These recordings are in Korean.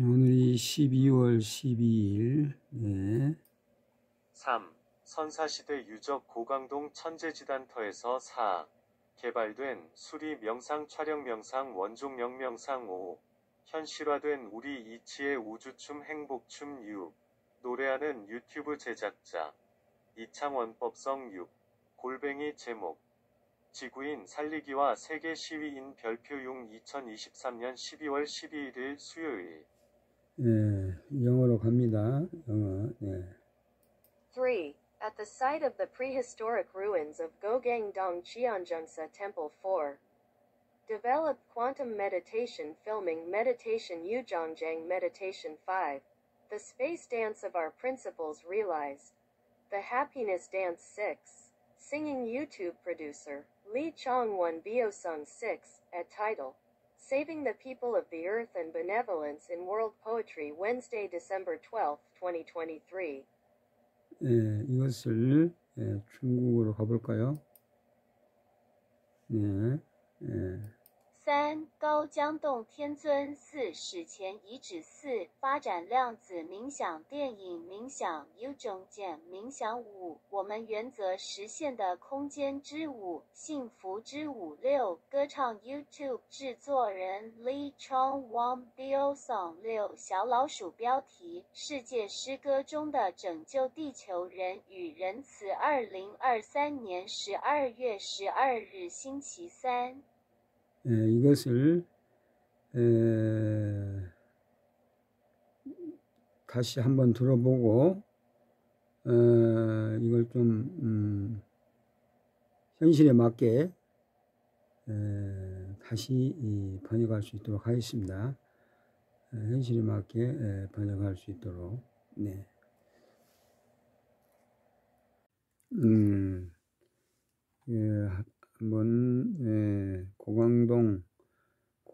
오늘이 12월 12일. 네. 3. 선사시대 유적 고강동 천재지단터에서 4. 개발된 수리 명상 촬영 명상 원종명 명상 5. 현실화된 우리 이치의 우주춤 행복춤 6. 노래하는 유튜브 제작자. 이창원법성 6. 골뱅이 제목. 지구인 살리기와 세계 시위인 별표 용 2023년 12월 12일 수요일. 네, 영어로 갑니다. 영어. 네. 3. At the site of the prehistoric ruins of Gogangdong Qianzhengsa Temple 4. Develop quantum meditation filming meditation Yuzhongjang meditation 5. The space dance of our principles realized. The happiness dance 6. Singing YouTube producer Lee Chongwon Biosung 6 at title Saving the People of the Earth and Benevolence in World Poetry Wednesday, December 12, 2023. 네, 이것을 네, 중국어로 가볼까요? 네. 네. 三高江洞天尊寺史前遗址四发展量子冥想电影冥想 U 中见冥想五我们原则实现的空间之舞幸福之舞六歌唱 YouTube 制作人 Lee Chong Wang Bio Song 六小老鼠标题世界诗歌中的拯救地球人与仁慈二零二三年十二月十二日星期三。 예, 이것을 에, 다시 한번 들어보고 어, 이걸 좀 음, 현실에 맞게 에, 다시 이, 번역할 수 있도록 하겠습니다. 에, 현실에 맞게 에, 번역할 수 있도록 네. 음, 예, 한번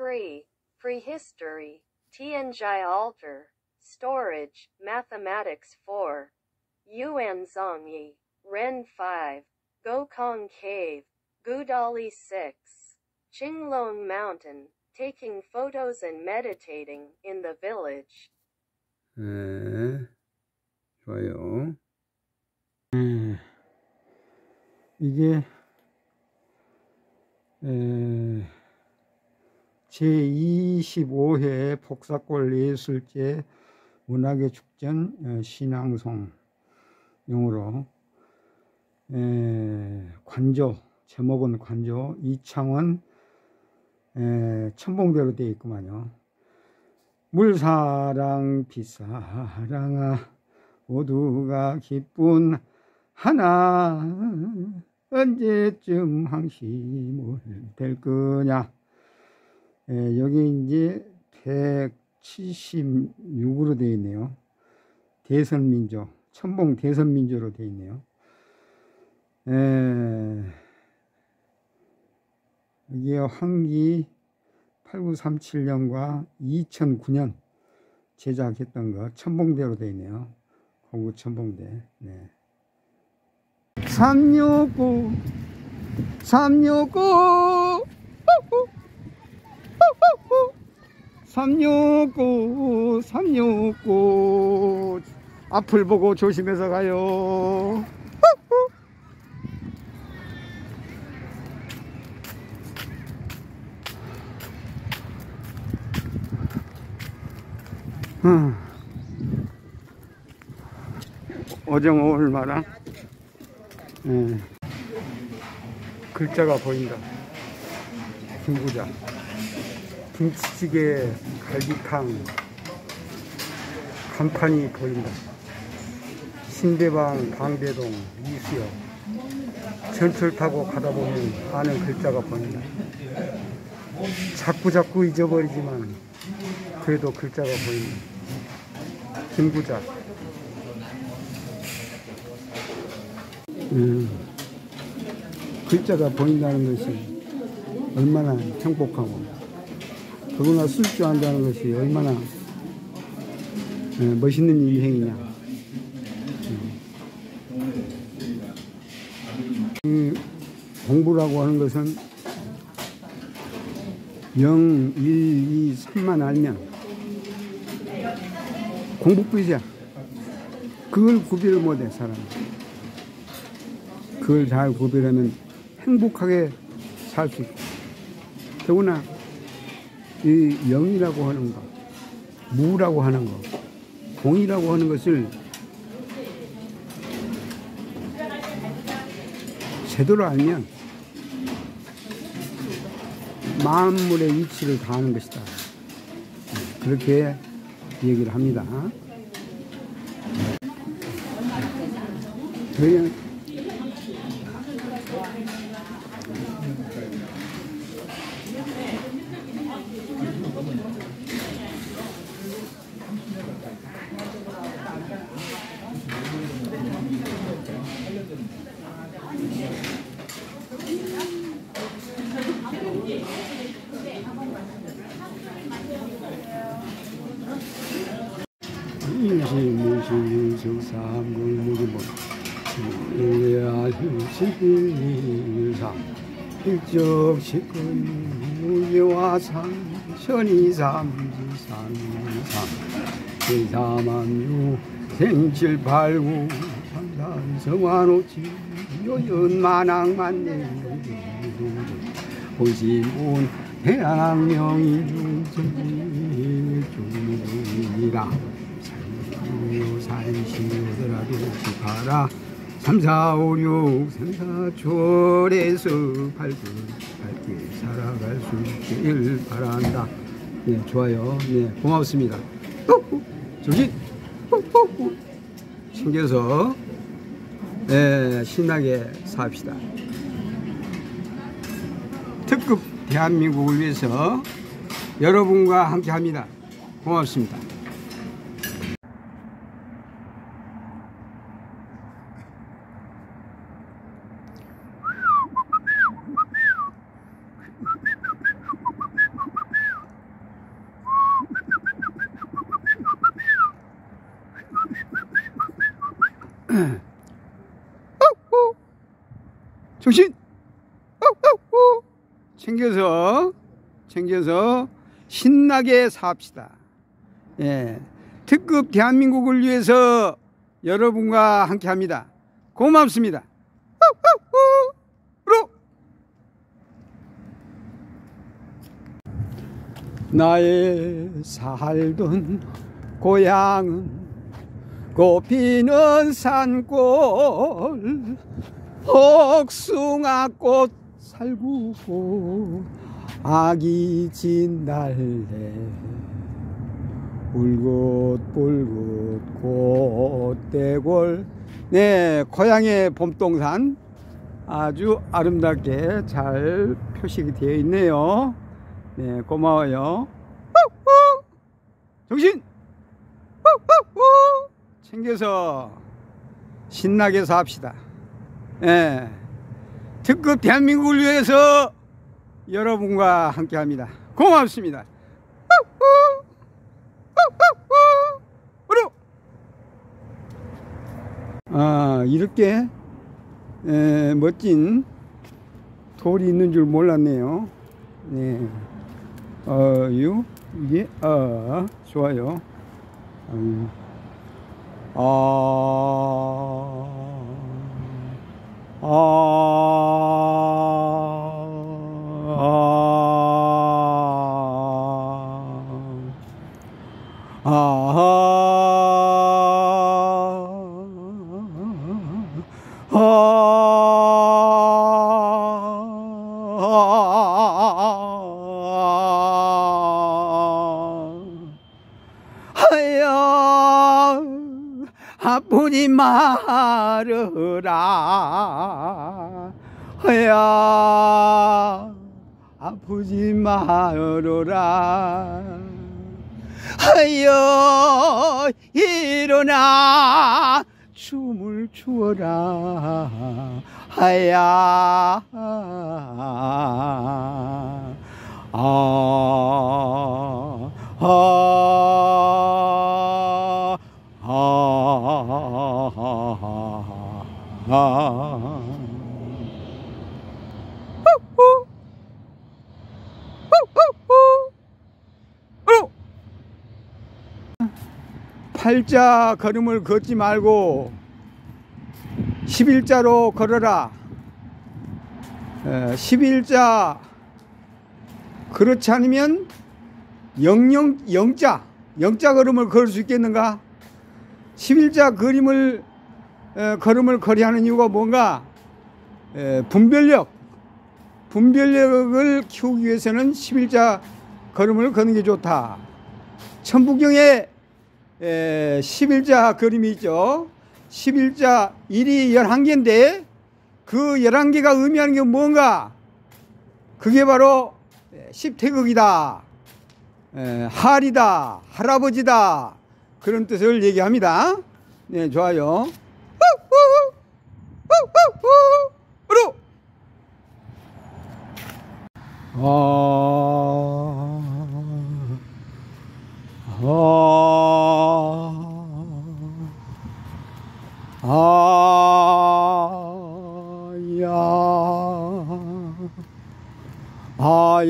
3. Prehistory. Tianjai Altar. Storage. Mathematics 4. Yuan Zongyi. Ren 5. Gokong Cave. Gudali 6. Qinglong Mountain. Taking photos and meditating in the village. 에, 좋아요. 에, 이게 에, 제25회 복사골 예술제 문학의 축전 어, 신앙송 용으로 에, 관조 제목은 관조 이창원 에, 천봉대로 되어 있구만요. 물사랑 빛사랑아 모두가 기쁜 하나 언제쯤 항심을 될 거냐 예, 여기 이제 176으로 되어 있네요. 대선민조 천봉 대선민조로 되어 있네요. 예, 여기에 황기 8937년과 2009년 제작했던 거 천봉대로 되어 있네요. 고구 천봉대. 네. 369 369 369 369 앞을 보고 조심해서 가요 음. 오정호 얼마나 예. 글자가 보인다. 김부자. 김치찌개, 갈비탕, 간판이 보인다. 신대방, 방대동, 이수역. 전철 타고 가다 보면 아는 글자가 보인다. 자꾸 자꾸 잊어버리지만 그래도 글자가 보이네. 김구자. 음, 글자가 보인다는 것이 얼마나 행복하고, 줄 안다는 것이 얼마나 예, 멋있는. 음. 이 공부라고 하는 것은 0, 1, 2, 3만 알면 공부뿐이야. 그걸 구별을 못해, 사람은. 그걸 잘 구별하면 행복하게 살 수 있고. 더구나, 이 영이라고 하는 거, 무라고 하는 거, 공이라고 하는 것을 제대로 알면 만물의 이치를 다하는 것이다. 그렇게 얘기를 합니다. 그냥 일시무시무삼골무기뭐 일적식근 무예화상 천이삼지삼삼 세사만유 생칠팔구 삼산성화노치 요연만왕만내 오신분 해양명이 중이라 산시오더라도 지파라 삼사오육 삼사초래에서 밝은 밝게 살아갈 수 있길 바란다. 네, 좋아요. 네, 고맙습니다. 저기 챙겨서 네, 신나게 삽시다. 특급 대한민국을 위해서 여러분과 함께합니다. 고맙습니다. 정신! 챙겨서, 챙겨서 신나게 삽시다. 예. 특급 대한민국을 위해서 여러분과 함께 합니다. 고맙습니다. 나의 살던 고향은 꽃피는 산골 복숭아꽃 살구고 아기 진달래. 불긋불긋 꽃대골. 네 고향의 봄동산 아주 아름답게 잘 표식이 되어 있네요. 네 고마워요. 정신! 챙겨서 신나게 삽시다. 예. 특급 대한민국을 위해서 여러분과 함께 합니다. 고맙습니다. 아, 이렇게 에, 멋진 돌이 있는 줄 몰랐네요. 네. 어유, 이게, 어, 좋아요. 음. 아, 아, 아프지 말으라. 하여 아프지 말으라. 하여 일어나 춤을 추어라. 하야 아, 아, 아, 팔자 걸음을 걷지 말고 11자로 걸어라. 에, 11자 그렇지 않으면 영영 영자 영자 걸음을 걸을 수 있겠는가? 11자 그림을 에, 걸음을 거리하는 이유가 뭔가? 에, 분별력 분별력을 키우기 위해서는 11자 걸음을 걷는 게 좋다. 천부경에 에, 11자 그림이 있죠. 11자 1이 11개인데 그 11개가 의미하는 게 뭔가? 그게 바로 십태극이다. 에, 할이다. 할아버지다. 그런 뜻을 얘기합니다. 네, 좋아요. 으로! 아, 아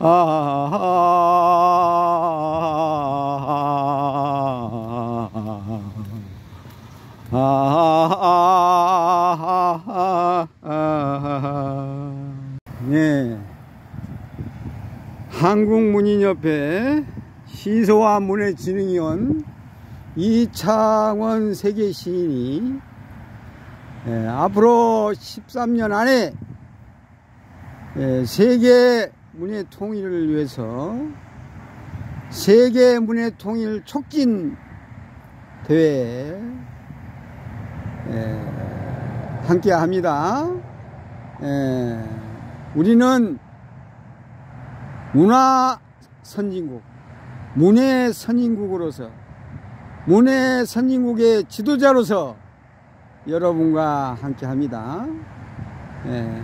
네. 한국문인협회 시소와 문해진흥위원 이창원 세계 시인이 예, 앞으로 13년 안에 예, 세계 문해 통일을 위해서 세계 문해 통일 촉진 대회에 예, 함께 합니다. 예, 우리는 문화 선진국, 문해 선진국으로서, 문해 선진국의 지도자로서 여러분과 함께 합니다. 예,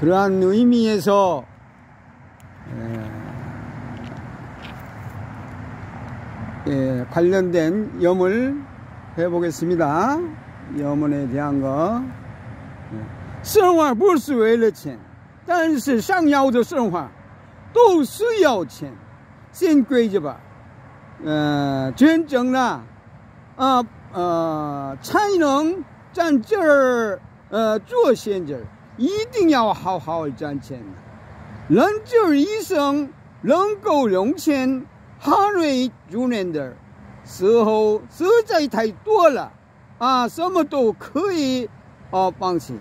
그러한 의미에서 예, 예, 관련된 염을 해보겠습니다. 염원에 대한 거. 生活不是为了钱，但是想要的生活都是要钱。先跪着吧，呃，真正的啊呃才能在这儿呃做先知，一定要好好赚钱。 人这一生能够用钱哈瑞助人的时候实在太多了啊，什么都可以啊放弃。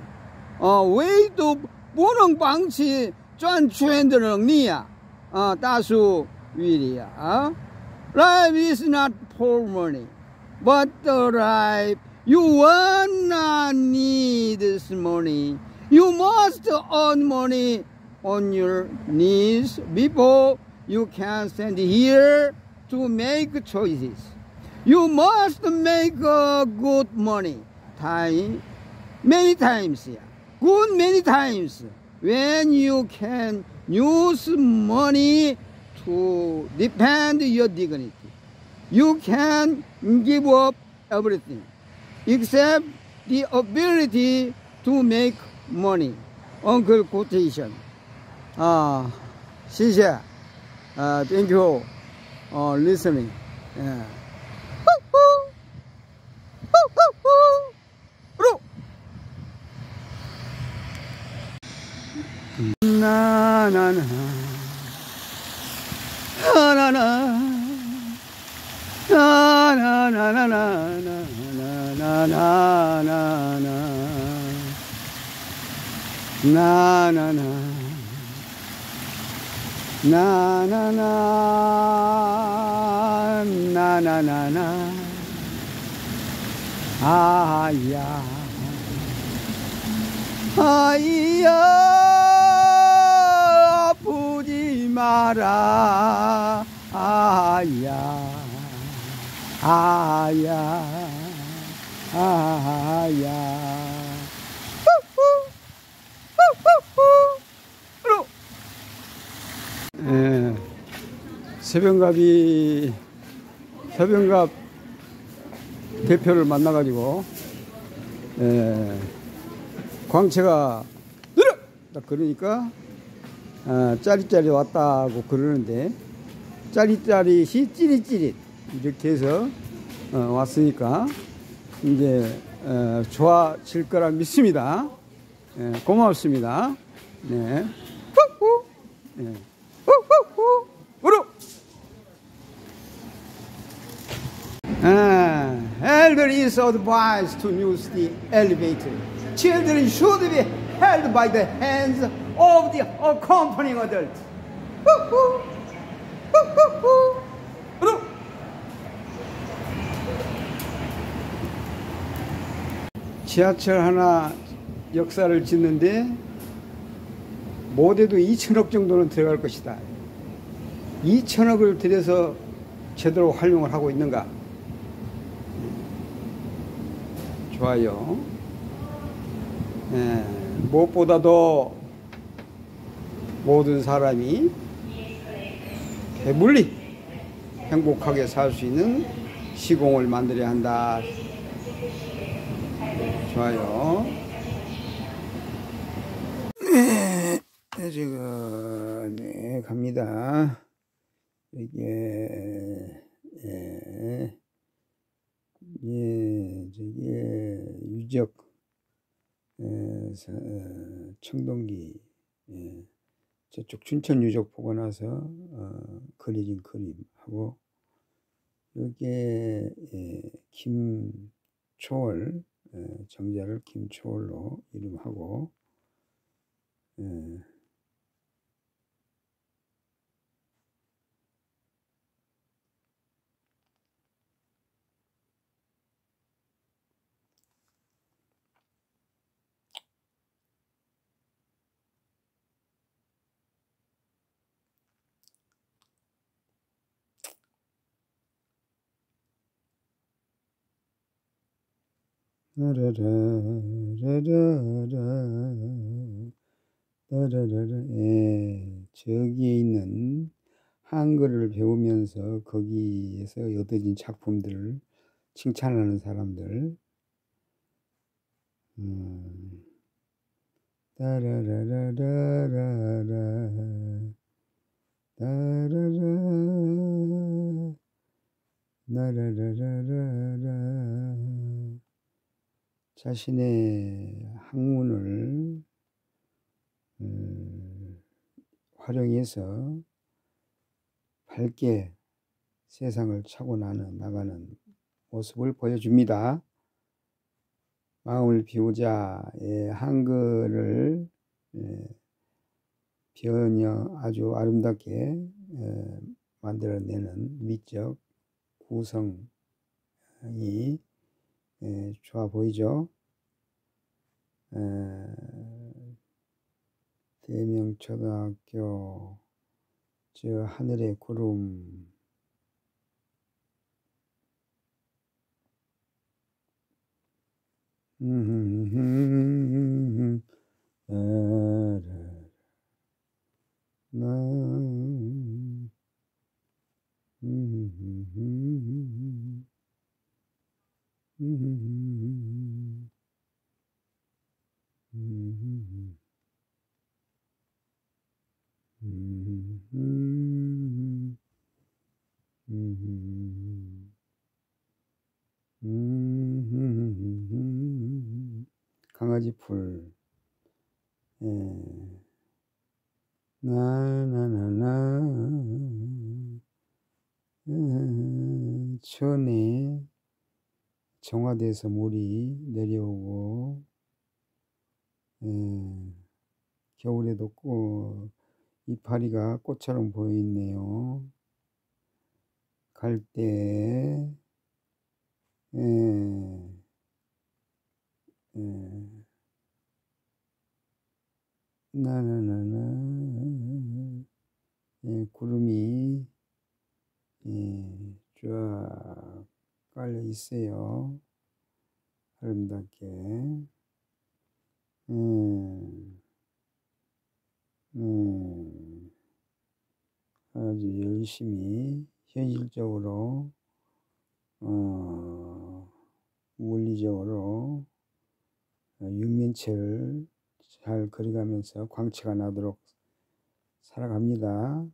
啊，唯独不能放弃赚钱的能力啊！啊，大叔语里啊啊，Life is not poor money, but the life you will not need this money. You must earn money on your knees before you can stand here to make choices. You must make a good money time many times. Good many times when you can use money to defend your dignity. You can give up everything except the ability to make money. Uncle quotation. 아, 谢谢. 아, thank you. 어, listening. 예. 나나나 나나나 나나나나나나나나나나나나 나 나나나 나나나나 아야. 아이야 아프지 마라. 아야. 아야. 아야 예, 새벽갑이 새벽갑 대표를 만나가지고 예, 광채가! 딱 그러니까 아, 짜릿짜릿 왔다고 그러는데 짜릿짜릿이 찌릿찌릿 이렇게 해서 어, 왔으니까 이제 어, 좋아질 거라 믿습니다. 예, 고맙습니다. 네. 네. Elder is advised to use the elevator. Children should be held by the hands of the accompanying adult. 지하철 하나 역사를 짓는데 못해도 2천억 정도는 들어갈 것이다. 2천억을 들여서 제대로 활용을 하고 있는가? 좋아요. 예, 무엇보다도 모든 사람이 배불리 행복하게 살 수 있는 시공을 만들어야 한다. 좋아요. 네, 네, 지금, 네, 갑니다. 이게, 예, 예, 저게, 유적, 예, 서, 어, 청동기, 예, 저쪽 춘천 유적 보고 나서, 어, 그려진 그림하고, 요게, 예, 김초월, 예, 정자를 김초월로 이름하고, 라라라라라 라라라라 예, 저기에 있는 한글을 배우면서 거기에서 얻어진 작품들을 칭찬하는 사람들 음, 따라라라라라라 따라라 나라라라라라 자신의 학문을 음, 활용해서 밝게 세상을 차고 나는 나가는 모습을 보여줍니다. 마음을 비우자의 한글을 예, 변형 아주 아름답게 예, 만들어내는 미적 구성이 예, 좋아 보이죠? 에, 대명초등학교 저 하늘의 구름 음, 나, 음, 음, 음, 음, 음, 음, 강아지 풀, 예, 나나나나 음, 천에 정화돼서 물이 내려오고 예, 겨울에도 꽃, 이파리가 꽃처럼 보이네요. 갈대 예, 예. 나나나나 예, 구름이 예, 쫙 깔려 있어요. 아름답게 음, 음, 아주 열심히 현실적으로 어, 물리적으로 어, 육면체를 잘 그려가면서 광채가 나도록 살아갑니다.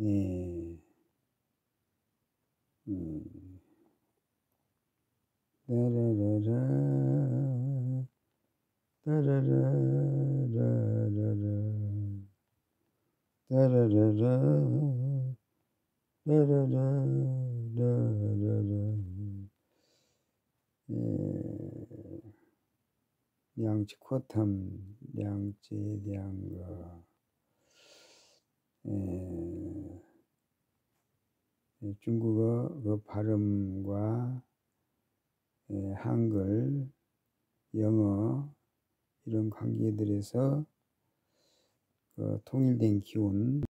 예. 음. 따라라라, 따라라라라라, 따라라라, 따라라라라라. 예. 양치 코텀, 양치, 양거. 예. 예, 중국어 그 발음과 예, 한글, 영어 이런 관계들에서 그 통일된 기운